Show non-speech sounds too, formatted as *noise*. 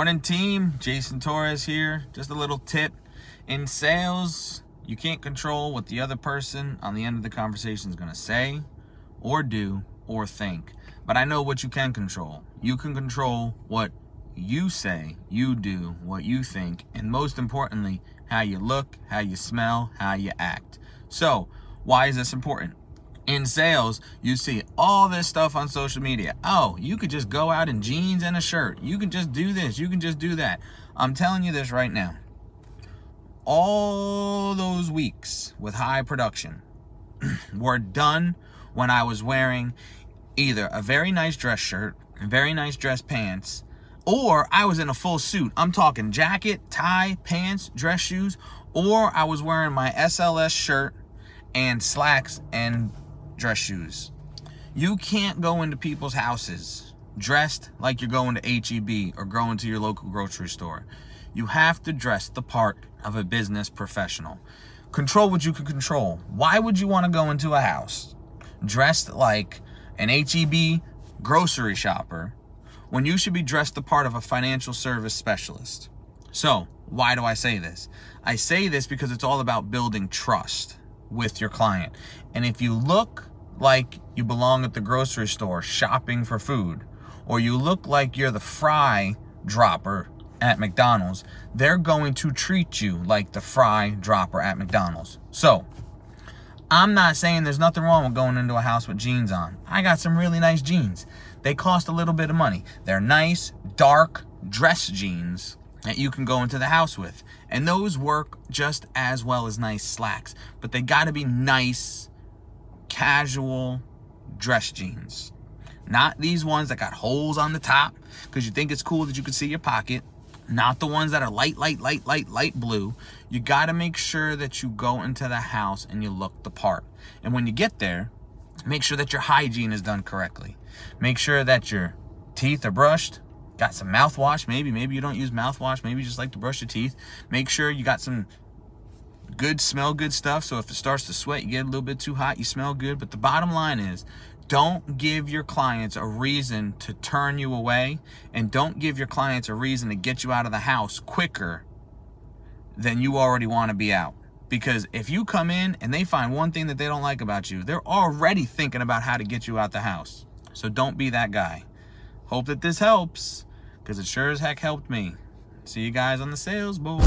Morning team, Jason Torres here. Just a little tip. In sales, you can't control what the other person on the end of the conversation is going to say or do or think. But I know what you can control. You can control what you say, you do, what you think, and most importantly, how you look, how you smell, how you act. So, why is this important? In sales, you see all this stuff on social media. Oh, you could just go out in jeans and a shirt. You can just do this. You can just do that. I'm telling you this right now. All those weeks with high production *clears throat* were done when I was wearing either a very nice dress shirt, very nice dress pants, or I was in a full suit. I'm talking jacket, tie, pants, dress shoes, or I was wearing my SLS shirt and slacks and dress shoes. You can't go into people's houses dressed like you're going to HEB or going to your local grocery store. You have to dress the part of a business professional. Control what you can control. Why would you want to go into a house dressed like an HEB grocery shopper when you should be dressed the part of a financial service specialist? So, why do I say this? I say this because it's all about building trust with your client. And if you look like you belong at the grocery store shopping for food, or you look like you're the fry dropper at McDonald's, they're going to treat you like the fry dropper at McDonald's. So, I'm not saying there's nothing wrong with going into a house with jeans on. I got some really nice jeans. They cost a little bit of money. They're nice, dark dress jeans that you can go into the house with. And those work just as well as nice slacks. But they got to be nice, casual dress jeans. Not these ones that got holes on the top because you think it's cool that you can see your pocket. Not the ones that are light, light, light, light, light blue. You got to make sure that you go into the house and you look the part. And when you get there, make sure that your hygiene is done correctly. Make sure that your teeth are brushed, got some mouthwash maybe maybe you don't use mouthwash maybe you just like to brush your teeth make sure you got some good smell good stuff. So if it starts to sweat you get a little bit too hot you smell good. But the bottom line is don't give your clients a reason to turn you away and don't give your clients a reason to get you out of the house quicker than you already want to be out. Because if you come in and they find one thing that they don't like about you they're already thinking about how to get you out the house. So don't be that guy. Hope that this helps because it sure as heck helped me. See you guys on the sales board.